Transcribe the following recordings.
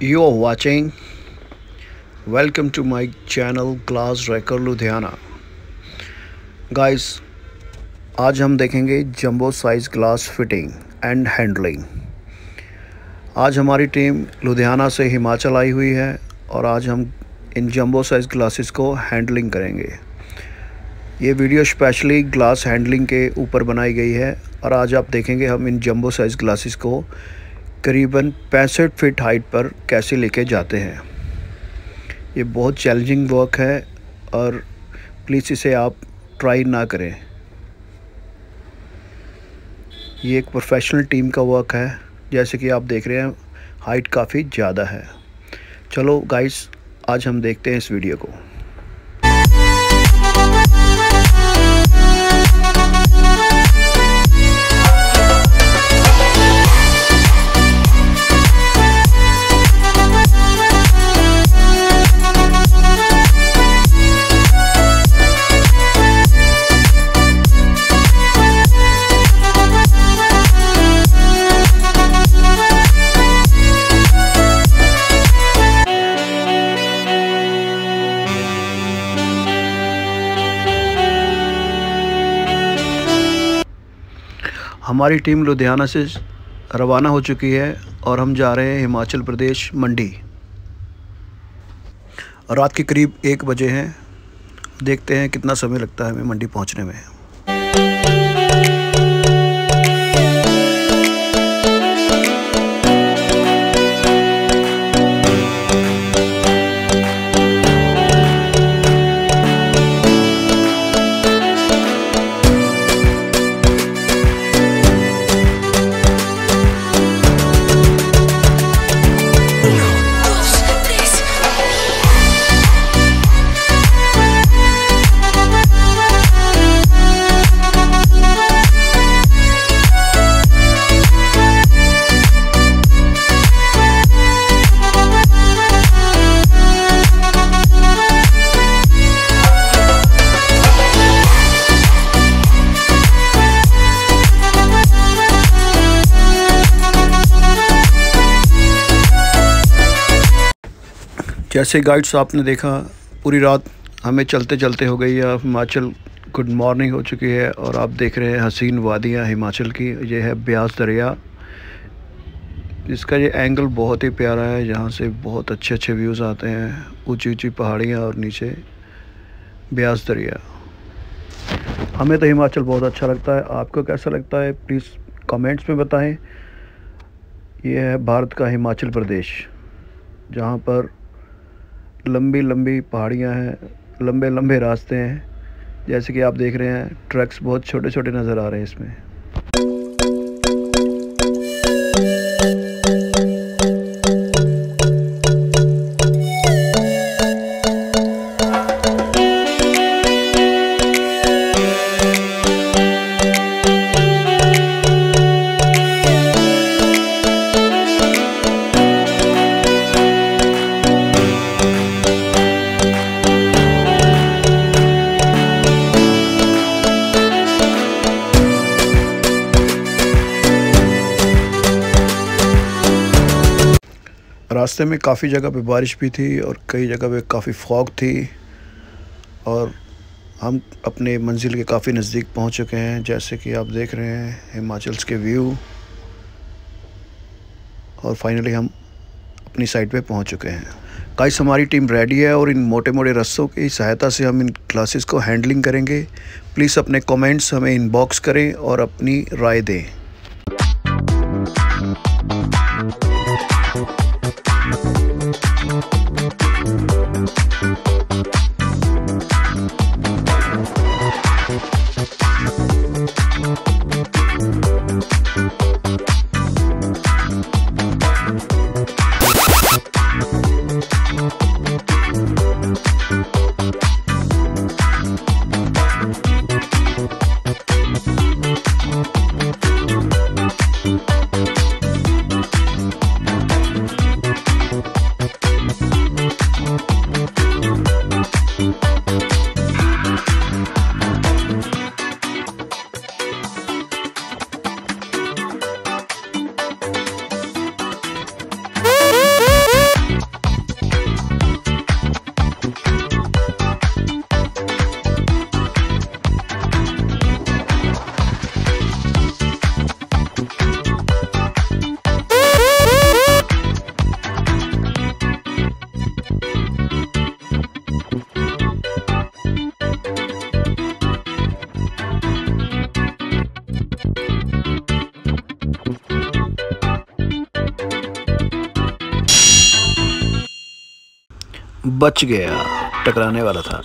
You are watching. Welcome to my channel, Glass Wrecker Ludhiana guys आज हम देखेंगे jumbo size glass fitting and handling आज हमारी team Ludhiana से हिमाचल आई हुई है और आज हम इन जंबो साइज़ ग्लासेस को हैंडलिंग करेंगे ये वीडियो स्पेशली ग्लास हैंडलिंग के ऊपर बनाई गई है और आज आप देखेंगे हम इन जंबो साइज़ ग्लासेस को करीबन पैंसठ फीट हाइट पर कैसे लेके जाते हैं। ये बहुत चैलेंजिंग वर्क है और प्लीज़ इसे आप ट्राई ना करें। ये एक प्रोफेशनल टीम का वर्क है। जैसे कि आप देख रहे हैं हाइट काफ़ी ज़्यादा है। चलो गाइस आज हम देखते हैं इस वीडियो को। हमारी टीम लुधियाना से रवाना हो चुकी है और हम जा रहे हैं हिमाचल प्रदेश मंडी। रात के करीब एक बजे हैं। देखते हैं कितना समय लगता है हमें मंडी पहुँचने में। जैसे गाइड्स आपने देखा, पूरी रात हमें चलते चलते हो गई है। हिमाचल गुड मॉर्निंग हो चुकी है और आप देख रहे हैं हसीन वादियाँ हिमाचल की। ये है ब्यास दरिया। इसका ये एंगल बहुत ही प्यारा है यहाँ से बहुत अच्छे अच्छे व्यूज़ आते हैं। ऊँची ऊँची पहाड़ियाँ और नीचे ब्यास दरिया। हमें तो हिमाचल बहुत अच्छा लगता है। आपको कैसा लगता है? प्लीज़ कमेंट्स में बताएँ। ये है भारत का हिमाचल प्रदेश, जहाँ पर लंबी लंबी पहाड़ियाँ हैं लंबे लंबे रास्ते हैं। जैसे कि आप देख रहे हैं, ट्रक्स बहुत छोटे छोटे नज़र आ रहे हैं इसमें। रास्ते में काफ़ी जगह पे बारिश भी थी और कई जगह पे काफ़ी फॉग थी और हम अपने मंजिल के काफ़ी नज़दीक पहुँच चुके हैं, जैसे कि आप देख रहे हैं, हिमाचल्स के व्यू। और फाइनली हम अपनी साइड पे पहुँच चुके हैं। गाइस हमारी टीम रेडी है और इन मोटे मोटे रस्सों की सहायता से हम इन क्लासेस को हैंडलिंग करेंगे। प्लीज़ अपने कमेंट्स हमें इनबॉक्स करें और अपनी राय दें। बच गया टकराने वाला था।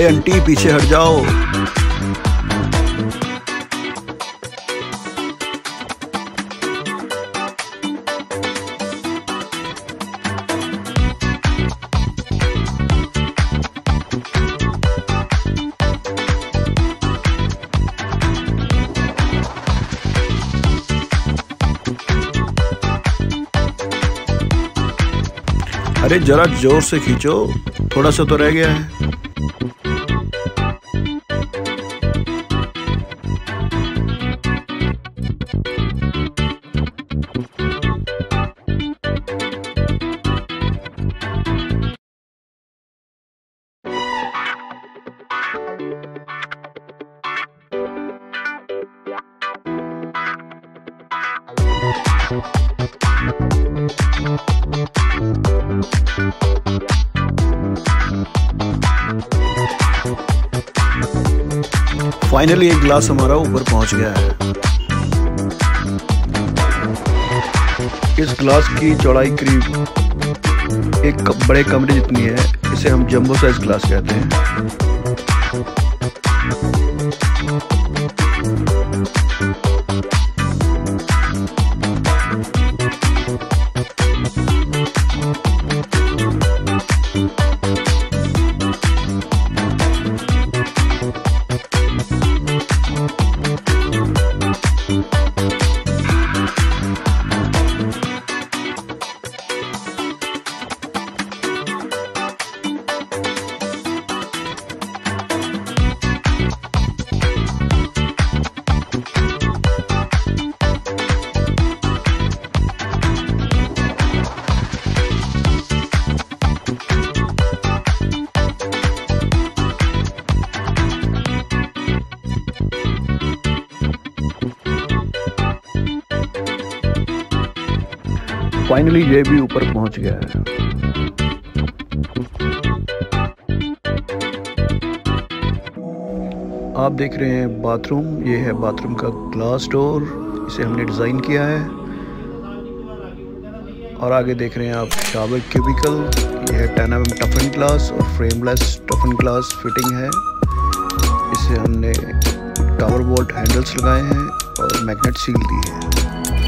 अरे आंटी पीछे हट जाओ। अरे जरा ज़ोर से खींचो, थोड़ा सा तो रह गया है। फाइनली एक ग्लास हमारा ऊपर पहुँच गया है। इस गिलास की चौड़ाई करीब एक बड़े कमरे जितनी है, इसे हम जंबो साइज़ ग्लास कहते हैं। Thank you. फाइनली ये भी ऊपर पहुँच गया है। आप देख रहे हैं बाथरूम, ये है बाथरूम का ग्लास डोर, इसे हमने डिज़ाइन किया है। और आगे देख रहे हैं आप शावर क्यूबिकल ये है टेन एम टफन ग्लास और फ्रेमलेस टफन ग्लास फिटिंग है। इसे हमने टावर बोल्ट हैंडल्स लगाए हैं और मैग्नेट सील दी है।